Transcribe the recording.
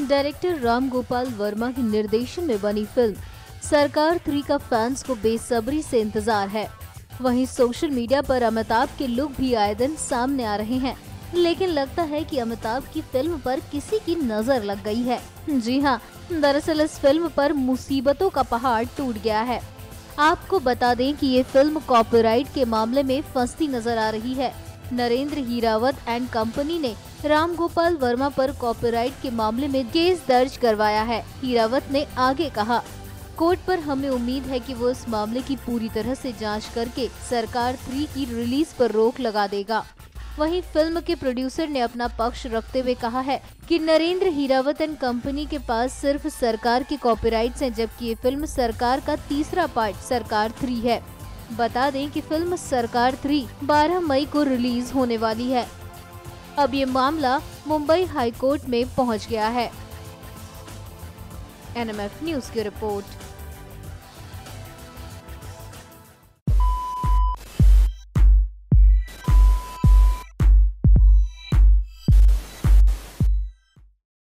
Director Ram Gopal Verma के निर्देशन में बनी फ़िल्म, सरकार थ्री का फैंस को बेसब्री से इंतज़ार है। वहीं सोशल मीडिया पर अमिताभ के लुक भी आए दिन सामने आ रहे हैं, लेकिन लगता है कि अमिताभ की फ़िल्म पर किसी की नज़र लग गई है। जी हाँ दरअसल इस फ़िल्म पर मुसीबतों का पहाड़ टूट गया है। आपको बता दें कि ये फ़िल्म कॉपीराइट के मामले में फंसती नज़र आ रही है। नरेंद्र हीरावत एंड कंपनी ने राम गोपाल वर्मा पर कॉपीराइट के मामले में केस दर्ज करवाया है, हीरावत ने आगे कहा। कोर्ट पर हमें उम्मीद है कि वो इस मामले की पूरी तरह से जाँच करके सरकार थ्री की रिलीज़ पर रोक लगा देगा। वहीं फ़िल्म के प्रोड्यूसर ने अपना पक्ष रखते हुए कहा है कि नरेंद्र हीरावत एंड कंपनी के पास सिर्फ़ सरकार के कॉपीराइट्स हैं, जबकि ये फ़िल्म सरकार का तीसरा पार्ट, सरकार थ्री है। बता दें कि फ़िल्म सरकार थ्री 12 मई को रिलीज़ होने वाली है। अब ये मामला मुंबई हाईकोर्ट में पहुँच गया है। एनएमएफ न्यूज़ की रिपोर्ट।